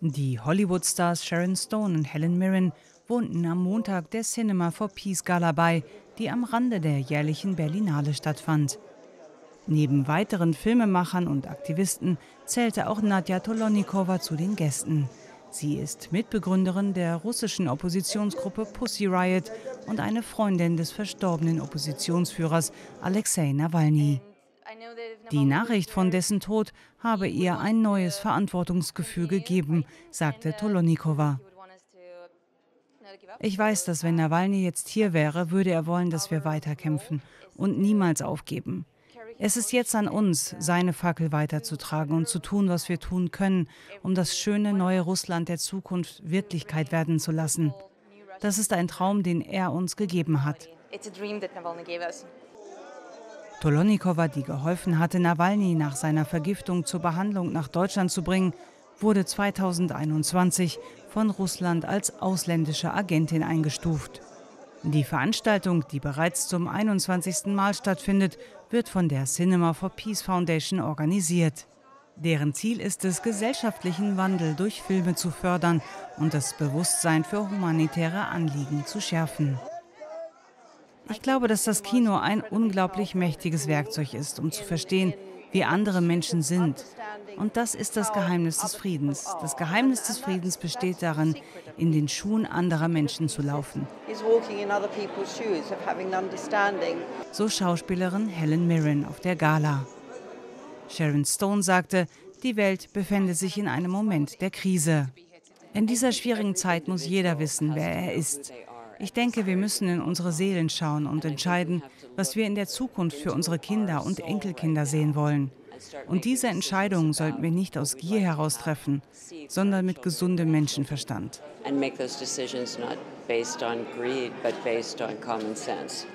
Die Hollywood-Stars Sharon Stone und Helen Mirren wohnten am Montag der Cinema for Peace Gala bei, die am Rande der jährlichen Berlinale stattfand. Neben weiteren Filmemachern und Aktivisten zählte auch Nadja Tolonikova zu den Gästen. Sie ist Mitbegründerin der russischen Oppositionsgruppe Pussy Riot und eine Freundin des verstorbenen Oppositionsführers Alexei Nawalny. Die Nachricht von dessen Tod habe ihr ein neues Verantwortungsgefühl gegeben, sagte Tolonikova. Ich weiß, dass wenn Nawalny jetzt hier wäre, würde er wollen, dass wir weiterkämpfen und niemals aufgeben. Es ist jetzt an uns, seine Fackel weiterzutragen und zu tun, was wir tun können, um das schöne neue Russland der Zukunft Wirklichkeit werden zu lassen. Das ist ein Traum, den er uns gegeben hat. Tolonikova, die geholfen hatte, Nawalny nach seiner Vergiftung zur Behandlung nach Deutschland zu bringen, wurde 2021 von Russland als ausländische Agentin eingestuft. Die Veranstaltung, die bereits zum 21. Mal stattfindet, wird von der Cinema for Peace Foundation organisiert. Deren Ziel ist es, gesellschaftlichen Wandel durch Filme zu fördern und das Bewusstsein für humanitäre Anliegen zu schärfen. Ich glaube, dass das Kino ein unglaublich mächtiges Werkzeug ist, um zu verstehen, wie andere Menschen sind. Und das ist das Geheimnis des Friedens. Das Geheimnis des Friedens besteht darin, in den Schuhen anderer Menschen zu laufen. So Schauspielerin Helen Mirren auf der Gala. Sharon Stone sagte, die Welt befände sich in einem Moment der Krise. In dieser schwierigen Zeit muss jeder wissen, wer er ist. Ich denke, wir müssen in unsere Seelen schauen und entscheiden, was wir in der Zukunft für unsere Kinder und Enkelkinder sehen wollen. Und diese Entscheidungen sollten wir nicht aus Gier heraus treffen, sondern mit gesundem Menschenverstand. And make those decisions not based on greed, but based on common sense.